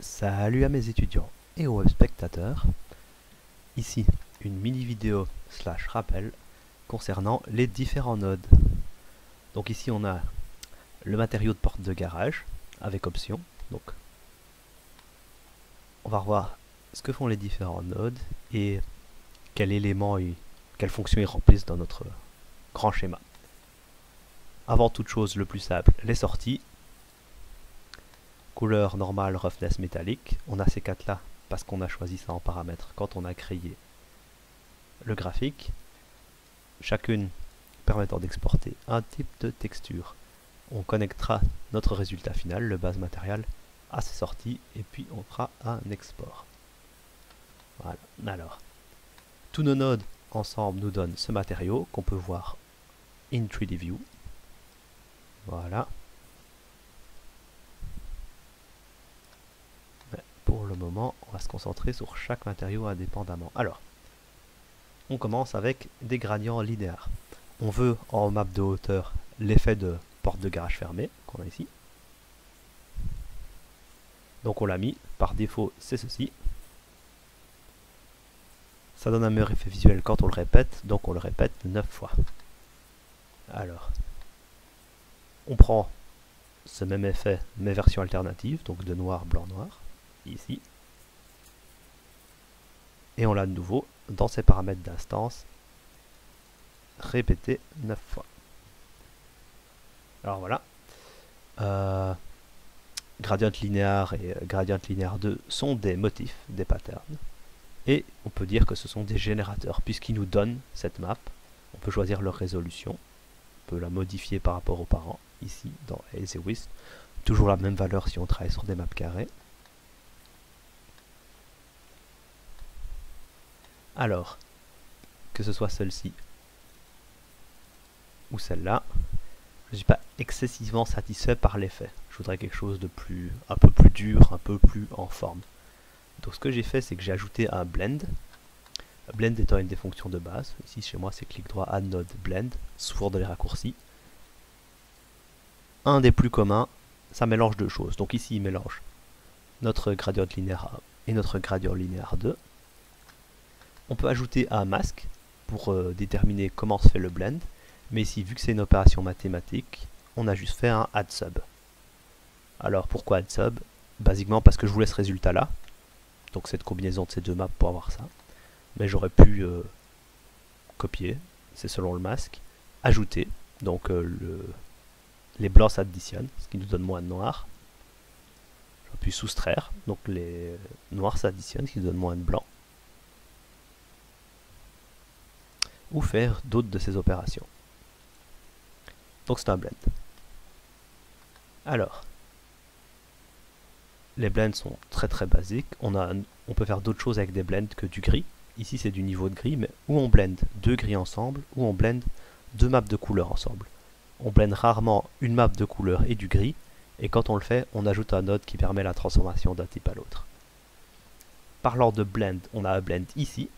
Salut à mes étudiants et aux spectateurs. Ici, une mini vidéo slash rappel concernant les différents nodes. Donc ici on a le matériau de porte de garage avec option. Donc on va revoir ce que font les différents nodes et quel élément et quelle fonction ils remplissent dans notre grand schéma. Avant toute chose, le plus simple, les sorties couleur normale, roughness métallique. On a ces quatre là parce qu'on a choisi ça en paramètre quand on a créé le graphique. Chacune permettant d'exporter un type de texture. On connectera notre résultat final, le base matériel, à ces sorties et puis on fera un export. Voilà. Alors, tous nos nodes ensemble nous donnent ce matériau qu'on peut voir in 3D View. Voilà. pour le moment, on se concentrer sur chaque matériau indépendamment. Alors, on commence avec des gradients linéaires. On veut en map de hauteur l'effet de porte de garage fermée qu'on a ici. Donc on l'a mis, par défaut c'est ceci. Ça donne un meilleur effet visuel quand on le répète, donc on le répète 9 fois. Alors, on prend ce même effet, mais version alternative, donc de noir, blanc, noir ici. Et on l'a de nouveau dans ses paramètres d'instance répété 9 fois. Alors voilà. Euh, gradient linéaire et gradient linéaire 2 sont des motifs, des patterns. Et on peut dire que ce sont des générateurs, puisqu'ils nous donnent cette map. On peut choisir leur résolution. On peut la modifier par rapport aux parents, ici dans EasyWist. Toujours la même valeur si on travaille sur des maps carrées. Alors, que ce soit celle-ci ou celle-là, je ne suis pas excessivement satisfait par l'effet. Je voudrais quelque chose de plus, un peu plus dur, un peu plus en forme. Donc ce que j'ai fait, c'est que j'ai ajouté un blend. Blend étant une des fonctions de base. Ici chez moi, c'est clic droit add node blend, sourd de les raccourcis. Un des plus communs, ça mélange deux choses. Donc ici, il mélange notre gradient linéaire 1 et notre gradient linéaire 2. On peut ajouter un masque pour euh, déterminer comment se fait le blend. Mais ici, vu que c'est une opération mathématique, on a juste fait un add sub. Alors pourquoi add sub? Basiquement parce que je voulais ce résultat là. Donc cette combinaison de ces deux maps pour avoir ça. Mais j'aurais pu euh, copier, c'est selon le masque, ajouter. Donc euh, le, les blancs s'additionnent, ce qui nous donne moins de noirs. J'aurais pu soustraire, donc les noirs s'additionnent, ce qui nous donne moins de blancs. Ou faire d'autres de ces opérations. Donc c'est un blend. Alors, les blends sont très très basiques. On, peut faire d'autres choses avec des blends que du gris. Ici c'est du niveau de gris, mais où on blend deux gris ensemble, ou on blend deux maps de couleurs ensemble. On blend rarement une map de couleur et du gris, et quand on le fait, on ajoute un node qui permet la transformation d'un type à l'autre. Parlant de blend, on a un blend ici,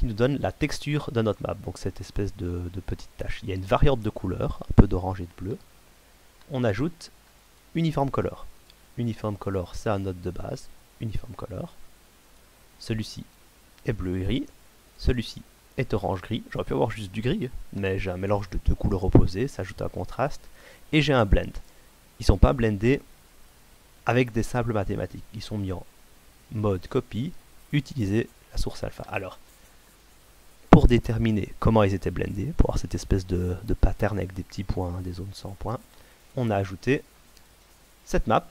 qui nous donne la texture de notre map, donc cette espèce de, petite tache. Il y a une variante de couleurs, un peu d'orange et de bleu. On ajoute Uniform Color. Uniform Color, c'est un node de base, Uniform Color. Celui-ci est bleu et gris, celui-ci est orange-gris. J'aurais pu avoir juste du gris, mais j'ai un mélange de deux couleurs opposées, ça ajoute un contraste. Et j'ai un blend. Ils sont pas blendés avec des simples mathématiques. Ils sont mis en mode copie, utiliser la source alpha. Alors, pour déterminer comment ils étaient blendés, pour avoir cette espèce de, pattern avec des petits points, des zones sans points, on a ajouté cette map,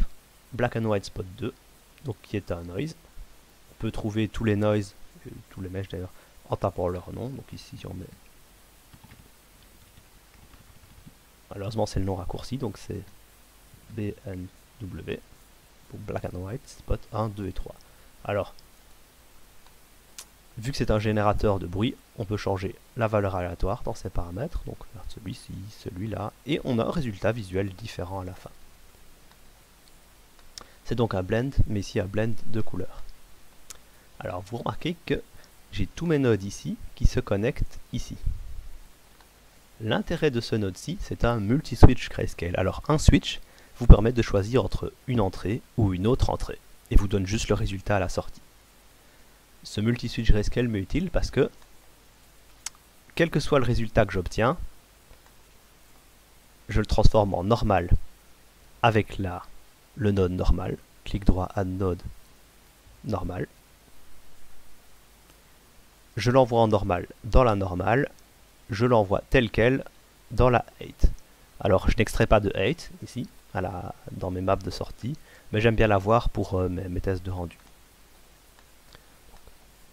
Black and White Spot 2, donc qui est un noise. On peut trouver tous les noise, euh, tous les meshes d'ailleurs, en tapant leur nom. Donc ici, on met. Malheureusement, c'est le nom raccourci, donc c'est BNW pour Black and White Spot 1, 2 et 3. Alors, Vu que c'est un générateur de bruit, on peut changer la valeur aléatoire dans ses paramètres, donc celui-ci, celui-là, et on a un résultat visuel différent à la fin. C'est donc un blend, mais ici un blend de couleurs. Alors vous remarquez que j'ai tous mes nodes ici qui se connectent ici. L'intérêt de ce node-ci, c'est un multi-switch grayscale. Alors un switch vous permet de choisir entre une entrée ou une autre entrée. et vous donne juste le résultat à la sortie. Ce multi-switch grayscale m'est utile parce que, quel que soit le résultat que j'obtiens, je le transforme en normal avec la, le node normal. Clic droit, add node, normal. Je l'envoie en normal dans la normale. Je l'envoie tel quel dans la 8. Alors, je n'extrais pas de 8 ici, dans mes maps de sortie, mais j'aime bien l'avoir pour euh, mes, tests de rendu.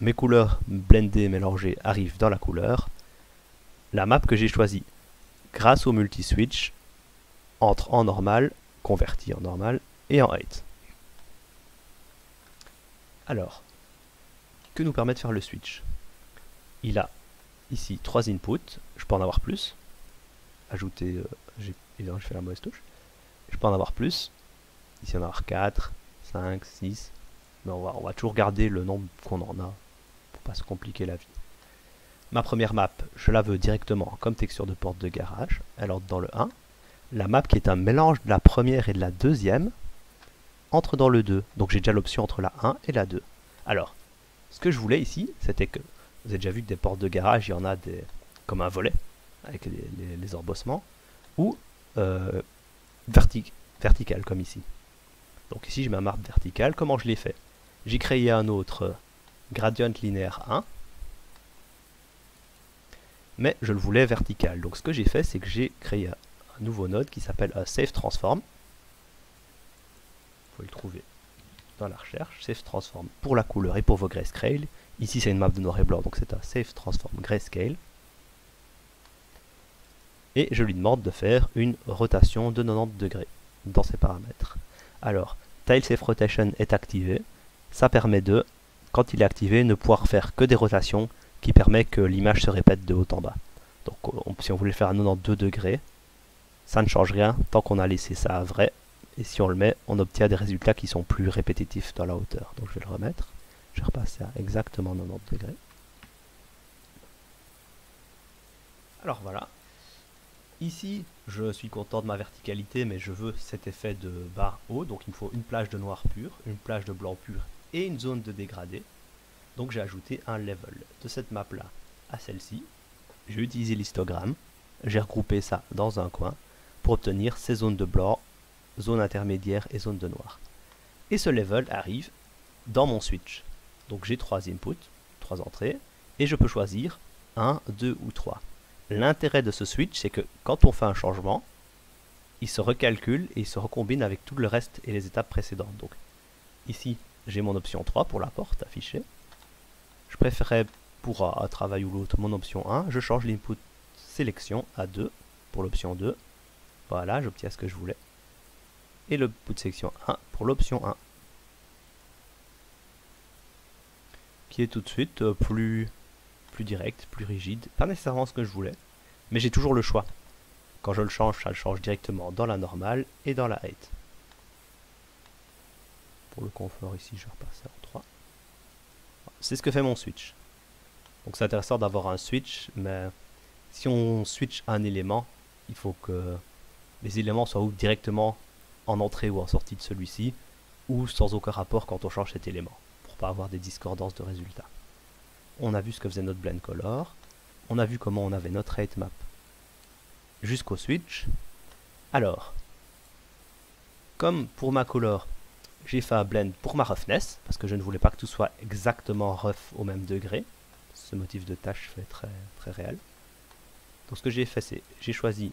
Mes couleurs blendées, mélangées arrivent dans la couleur. La map que j'ai choisie grâce au multi-switch entre en normal, converti en normal, et en 8. Alors, que nous permet de faire le switch? Il a ici trois inputs, je peux en avoir plus. Ajouter, euh, j'ai évidemment je fais la mauvaise touche. Je peux en avoir plus. Ici on en avoir 4, 5, 6. Mais on va, toujours garder le nombre qu'on en a pas se compliquer la vie. Ma première map, je la veux directement comme texture de porte de garage. Elle entre dans le 1. La map qui est un mélange de la première et de la deuxième entre dans le 2. Donc j'ai déjà l'option entre la 1 et la 2. Alors, ce que je voulais ici, c'était que, vous avez déjà vu que des portes de garage, il y en a des comme un volet, avec les, embossements, ou euh, vertical, comme ici. Donc ici, j'ai ma marque verticale. Comment je l'ai fait? J'ai créé un autre gradient linéaire 1, mais je le voulais vertical. Donc ce que j'ai fait, c'est que j'ai créé un nouveau node qui s'appelle Save Transform faut le trouver dans la recherche. Save Transform pour la couleur et pour vos grayscale. Ici, c'est une map de noir et blanc, donc c'est un Save Transform Grayscale. Et je lui demande de faire une rotation de 90 degrés dans ses paramètres. Alors, Tile Safe Rotation est activé. Ça permet de, quand il est activé, ne pouvoir faire que des rotations qui permet que l'image se répète de haut en bas. Donc si on voulait faire à 92 degrés, ça ne change rien tant qu'on a laissé ça à vrai et si on le met, on obtient des résultats qui sont plus répétitifs dans la hauteur. Donc je vais le remettre. Je vais repasser à exactement 90 degrés. Alors voilà. Ici, je suis content de ma verticalité, mais je veux cet effet de barre haut. Donc il me faut une plage de noir pur, une plage de blanc pur et une zone de dégradé. Donc j'ai ajouté un level de cette map là à celle-ci. J'ai utilisé l'histogramme. J'ai regroupé ça dans un coin pour obtenir ces zones de blanc zone intermédiaire et zone de noir. Et ce level arrive dans mon switch. Donc j'ai trois inputs, trois entrées, et je peux choisir 1, 2 ou 3. L'intérêt de ce switch, c'est que quand on fait un changement, il se recalcule et il se recombine avec tout le reste et les étapes précédentes. Donc ici, j'ai mon option 3 pour la porte affichée. Je préférerais pour un travail ou l'autre mon option 1. Je change l'input sélection à 2 pour l'option 2. Voilà, j'obtiens ce que je voulais et le section 1 pour l'option 1. Qui est tout de suite euh, plus, direct, plus rigide. Pas nécessairement ce que je voulais, mais j'ai toujours le choix. Quand je le change, ça le change directement dans la normale et dans la 8. Le confort ici, je vais repasser en 3. C'est ce que fait mon switch. Donc c'est intéressant d'avoir un switch, mais si on switch un élément, il faut que les éléments soient directement en entrée ou en sortie de celui-ci, ou sans aucun rapport quand on change cet élément, pour pas avoir des discordances de résultats. On a vu ce que faisait notre blend color, on a vu comment on avait notre rate map jusqu'au switch. Alors, comme pour ma color, j'ai fait un blend pour ma roughness, parce que je ne voulais pas que tout soit exactement rough au même degré. Ce motif de tâche fait très, très réel. Donc ce que j'ai fait, c'est j'ai choisi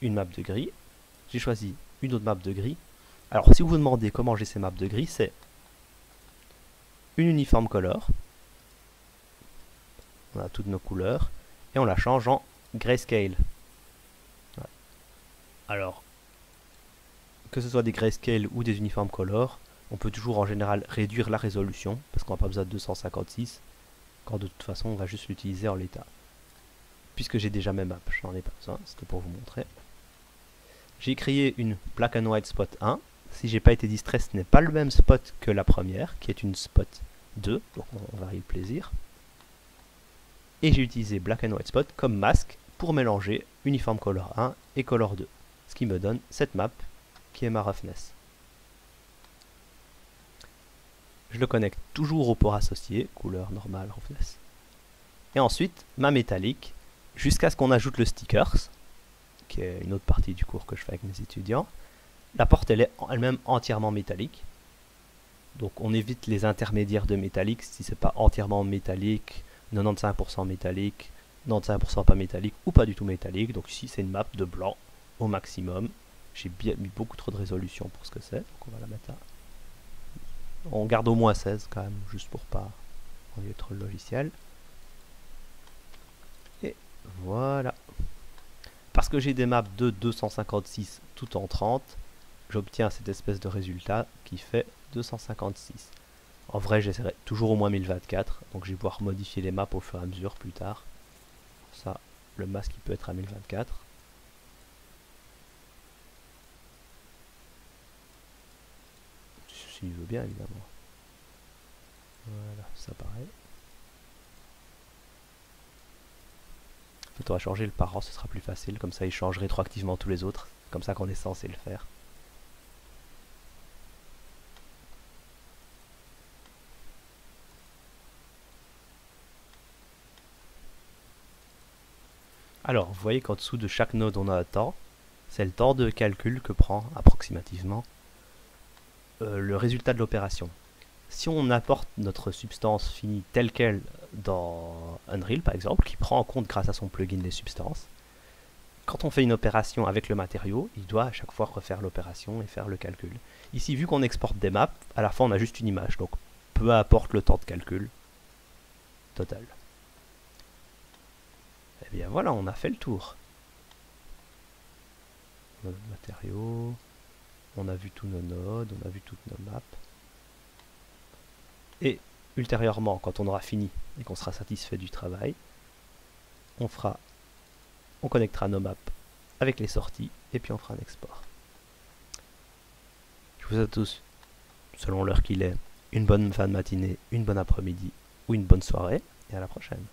une map de gris, j'ai choisi une autre map de gris. Alors si vous vous demandez comment j'ai ces maps de gris, c'est une uniforme color. On a toutes nos couleurs. Et on la change en grayscale. Alors, que ce soit des grayscale ou des uniformes color, on peut toujours en général réduire la résolution, parce qu'on n'a pas besoin de 256, quand de toute façon on va juste l'utiliser en l'état. Puisque j'ai déjà mes maps, j'en ai pas besoin, c'était pour vous montrer. J'ai créé une black and white spot 1. Si j'ai pas été distrait, ce n'est pas le même spot que la première, qui est une spot 2. Donc on varie le plaisir. Et j'ai utilisé black and white spot comme masque pour mélanger uniform color 1 et color 2. Ce qui me donne cette map qui est ma roughness. je le connecte toujours au port associé, couleur normale, roughness. Et ensuite, ma métallique, jusqu'à ce qu'on ajoute le stickers, qui est une autre partie du cours que je fais avec mes étudiants. La porte, elle est elle-même entièrement métallique. Donc on évite les intermédiaires de métallique si c'est pas entièrement métallique, 95% métallique, 95% pas métallique ou pas du tout métallique. Donc ici c'est une map de blanc au maximum. J'ai mis beaucoup trop de résolution pour ce que c'est. Donc on va la mettre à... On garde au moins 16 quand même, juste pour pas enlever trop le logiciel. Et voilà. Parce que j'ai des maps de 256 tout en 30, j'obtiens cette espèce de résultat qui fait 256. En vrai, j'essaierai toujours au moins 1024, donc je vais pouvoir modifier les maps au fur et à mesure plus tard. Ça, le masque peut être à 1024. S'il veut bien, évidemment. Voilà, ça paraît. on va changer le parent, ce sera plus facile, comme ça il change rétroactivement tous les autres, comme ça qu'on est censé le faire. Alors, vous voyez qu'en dessous de chaque node on a un temps, c'est le temps de calcul que prend approximativement euh, le résultat de l'opération. Si on apporte notre substance finie telle qu'elle dans Unreal par exemple, qui prend en compte grâce à son plugin les substances, quand on fait une opération avec le matériau, il doit à chaque fois refaire l'opération et faire le calcul. Ici, vu qu'on exporte des maps, à la fin on a juste une image, donc peu importe le temps de calcul total. Et eh bien voilà, on a fait le tour. On a le matériau, on a vu tous nos nodes, on a vu toutes nos maps. Et ultérieurement, quand on aura fini et qu'on sera satisfait du travail, on fera, on connectera nos maps avec les sorties et puis on fera un export. Je vous souhaite tous, selon l'heure qu'il est, une bonne fin de matinée, une bonne après-midi ou une bonne soirée et à la prochaine.